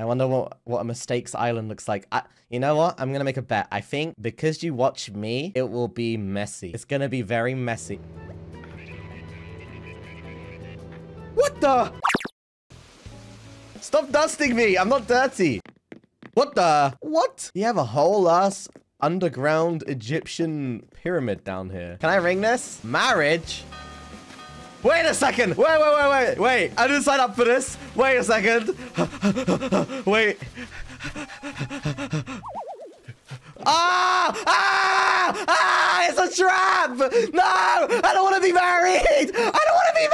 I wonder what, what a Mystakes island looks like. I, you know what? I'm gonna make a bet. I think because you watch me, it will be messy. It's gonna be very messy. What the? Stop dusting me! I'm not dirty! What the? What? You have a whole ass underground Egyptian pyramid down here. Can I ring this? Marriage? Wait a second! Wait, wait, wait, wait, wait! I didn't sign up for this! Wait a second! wait. Ah! Ah! Ah! It's a trap! No! I don't want to be married! I don't want to be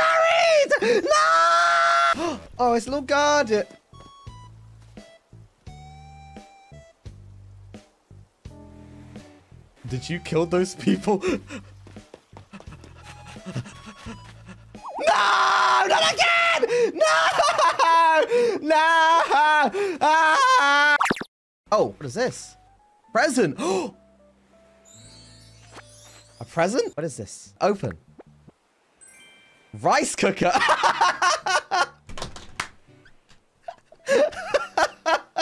married! No! Oh, it's a little guardian. Did you kill those people? Oh, what is this? Present! A present? What is this? Open. Rice cooker!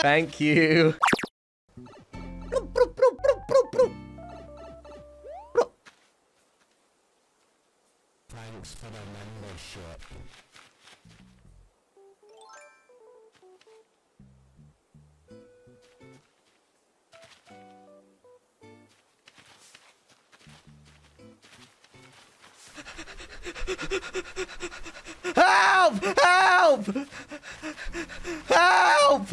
Thank you. Thanks for the membership. Help! Help! Help!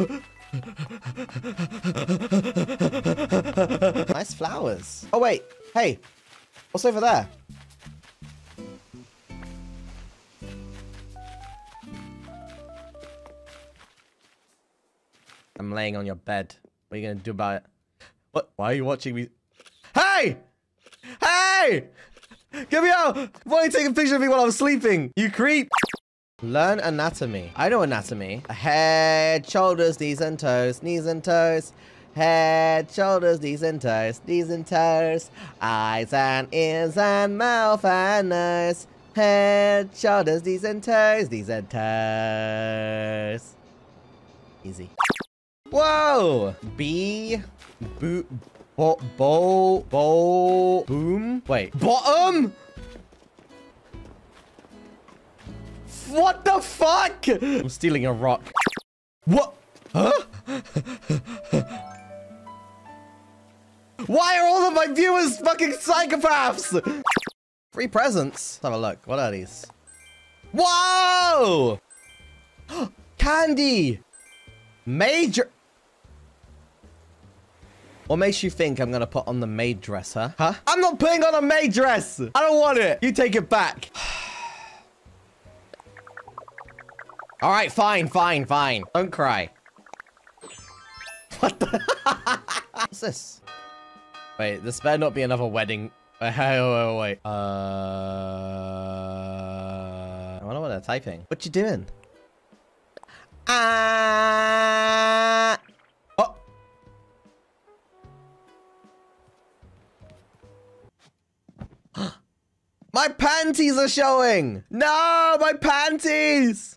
nice flowers. Oh, wait. Hey. What's over there? I'm laying on your bed. What are you gonna do about it? What? Why are you watching me? Hey! Hey! Get me out! Why are you taking a picture of me while I'm sleeping? You creep! Learn anatomy. I know anatomy. Head, shoulders, knees and toes, knees and toes. Head, shoulders, knees and toes, knees and toes. Eyes and ears and mouth and nose. Head, shoulders, knees and toes, knees and toes. Easy. Whoa! B, boo, bo, bo, bo, boom. Wait, bottom? What the fuck? I'm stealing a rock. What? Huh? Why are all of my viewers fucking psychopaths? Free presents. Let's have a look. What are these? Whoa! Candy! Major... What makes you think I'm gonna put on the maid dress, huh? Huh? I'm not putting on a maid dress! I don't want it! You take it back. Alright, fine, fine, fine. Don't cry. What the? What's this? Wait, this better not be another wedding. Wait, wait, wait, wait. Uh... I wonder what they're typing. What you doing? Ah... My panties are showing! No, my panties!